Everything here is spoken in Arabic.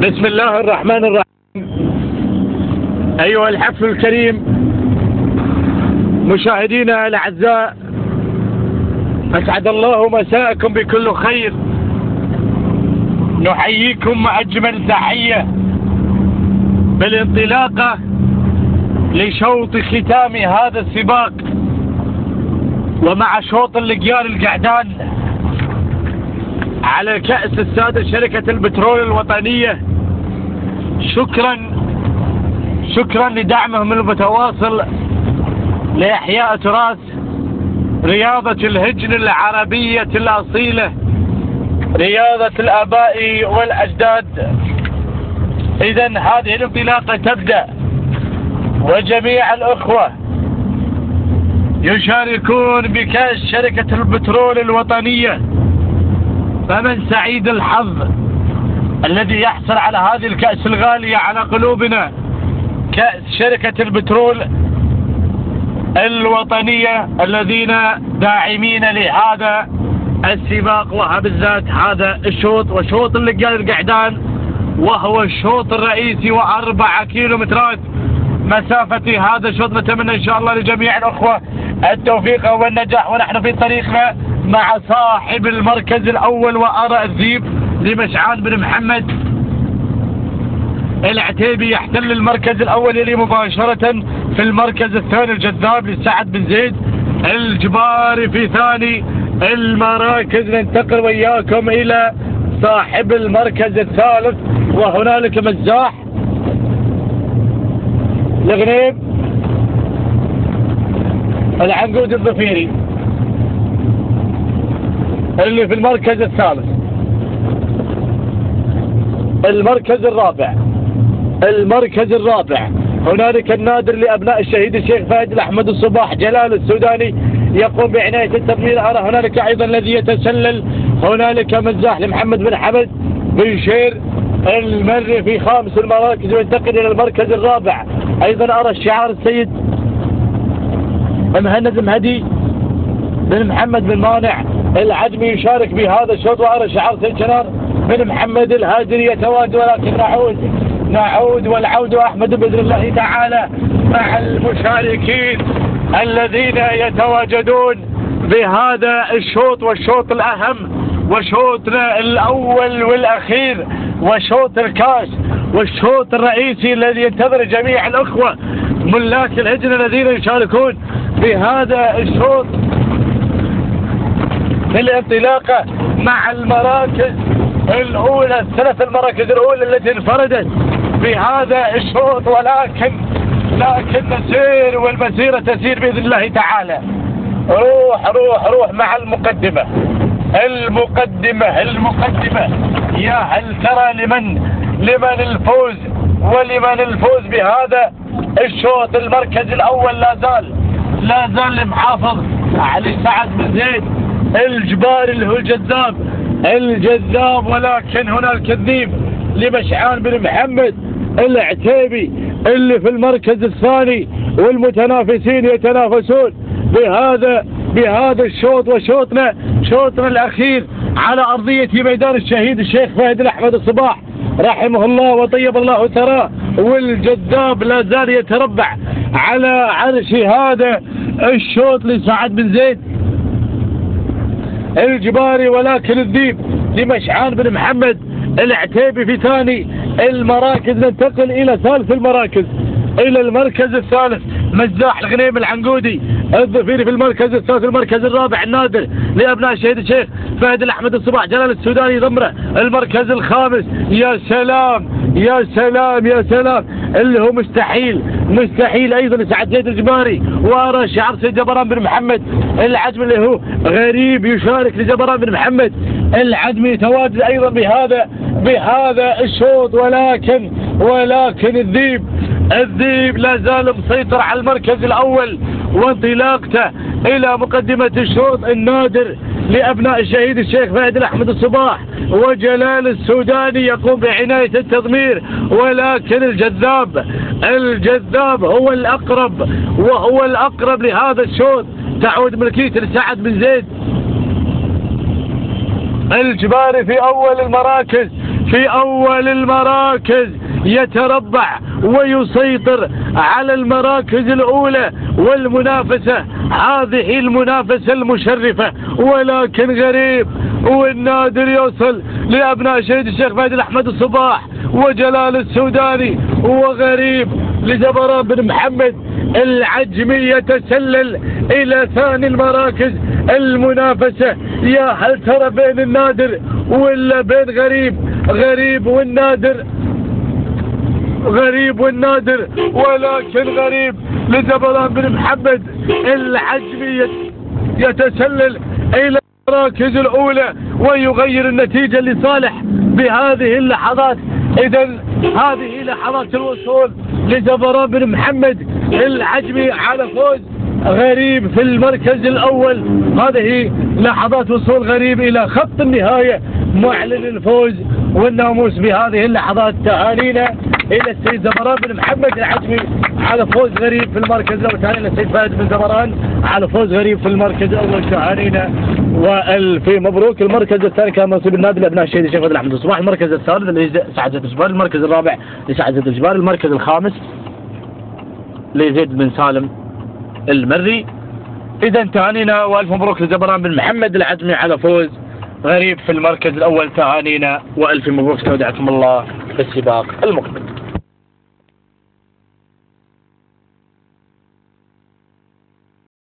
بسم الله الرحمن الرحيم. أيها الحفل الكريم مشاهدينا الأعزاء أسعد الله مساءكم بكل خير. نحييكم أجمل تحية بالانطلاقة لشوط ختام هذا السباق. ومع شوط اللقيان القعدان على كأس السادة شركة البترول الوطنية شكرا شكرا لدعمهم المتواصل لإحياء تراث رياضة الهجن العربية الأصيلة رياضة الآباء والأجداد. إذا هذه الانطلاقة تبدأ وجميع الأخوة يشاركون بكأس شركة البترول الوطنية. فمن سعيد الحظ؟ الذي يحصل على هذه الكأس الغالية على قلوبنا كأس شركة البترول الوطنية الذين داعمين لهذا السباق وبالذات هذا الشوط وشوط اللي قال القعدان وهو الشوط الرئيسي وأربعة كيلو مترات مسافة هذا الشوط. نتمنى إن شاء الله لجميع الأخوة التوفيق والنجاح. ونحن في طريقنا مع صاحب المركز الأول وأرى الذيب لمشعان بن محمد العتيبي يحتل المركز الأول يلي مباشرة في المركز الثاني الجذاب لسعد بن زيد. الجباري في ثاني. المراكز ننتقل وياكم إلى صاحب المركز الثالث وهنالك مزاح. الغنيم العنقود الظفيري. اللي في المركز الثالث. المركز الرابع. المركز الرابع. هنالك النادر لأبناء الشهيد الشيخ فهد الأحمد الصباح جلال السوداني يقوم بعناية التطوير أرى هنالك أيضا الذي يتسلل. هنالك مزاح لمحمد بن حمد بن شير المري في خامس المراكز وينتقل إلى المركز الرابع. أيضا أرى الشعار السيد مهند مهدي بن محمد بن مانع العجمي يشارك بهذا الشوط وأرى شعار سيد شنار بن محمد الهاجري يتواجد ولكن نعود نعود والعود أحمد بإذن الله تعالى مع المشاركين الذين يتواجدون بهذا الشوط والشوط الأهم وشوطنا الأول والأخير وشوط الكاس والشوط الرئيسي الذي ينتظر جميع الأخوة ملاك الهجن الذين يشاركون بهذا الشوط في الانطلاقة مع المراكز الأولى الثلاث المراكز الأولى التي انفردت بهذا الشوط ولكن لكن نسير والمسيرة تسير بإذن الله تعالى. روح روح روح مع المقدمة. المقدمة المقدمة. يا هل ترى لمن لمن الفوز؟ ولمن الفوز بهذا الشوط؟ المركز الأول لا زال لا زال المحافظ علي سعد بن زيد الجبار اللي هو الجذاب الجذاب ولكن هنا الكذيب لمشعان بن محمد العتيبي اللي في المركز الثاني والمتنافسين يتنافسون بهذا بهذا الشوط وشوطنا شوطنا الأخير على أرضية ميدان الشهيد الشيخ فهد الأحمد الصباح رحمه الله وطيب الله ثراه والجذاب لا زال يتربع على عرش هذا الشوط لسعد بن زيد الجباري ولكن الذيب لمشعان بن محمد العتيبي في ثاني المراكز. ننتقل إلى ثالث المراكز إلى المركز الثالث مزاح الغنيم العنقودي الظفيري في المركز الثالث المركز الرابع النادر لأبناء الشهيد الشيخ فهد الأحمد الصباح جلال السوداني ضمره المركز الخامس يا سلام! يا سلام يا سلام. اللي هو مستحيل مستحيل أيضا سعد زيد الجباري وأرى شعر سيد جبران بن محمد. العجم اللي هو غريب يشارك لجبران بن محمد. العجم يتواجد أيضا بهذا بهذا الشوط. ولكن ولكن الذيب الذيب لا زال مسيطر على المركز الأول. وانطلاقته إلى مقدمة الشوط النادر. لأبناء الشهيد الشيخ فهد الأحمد الصباح وجلال السوداني يقوم بعناية التضمير ولكن الجذاب الجذاب هو الأقرب وهو الأقرب لهذا الشوط. تعود ملكية لسعد بن زيد. الجباري في أول المراكز. في أول المراكز يتربع ويسيطر على المراكز الأولى والمنافسة. هذه المنافسة المشرفة ولكن غريب والنادر يوصل لأبناء شهيد الشيخ فهد الأحمد الصباح وجلال السوداني. وغريب لزبران بن محمد العجمي يتسلل إلى ثاني المراكز المنافسة. يا هل ترى بين النادر ولا بين غريب؟ غريب والنادر غريب والنادر ولكن غريب لزبران بن محمد. العجمي يتسلل إلى المراكز الأولى ويغير النتيجة لصالح بهذه اللحظات. إذا هذه لحظات الوصول لزبران بن محمد. العجمي على فوز غريب في المركز الأول. هذه لحظات وصول غريب إلى خط النهاية. معلن الفوز والناموس بهذه اللحظات تهانينا إلى السيد زبران بن محمد العجمي على فوز غريب في المركز الأول. تهانينا السيد فهد بن زبران على فوز غريب في المركز الأول. تهانينا. وألف مبروك المركز الثاني كان منصوب النادي لأبناء الشهيد الشيخ فهد الأحمد. الصباح المركز الثالث اللي سعد زيد الجبال المركز الرابع لسعد زيد الجبال المركز الخامس لزيد بن سالم المري. إذا تهانينا. وألف مبروك لزبران بن محمد العزمي على فوز غريب في المركز الأول تهانينا وألف مبروك استودعكم الله في السباق المقبل.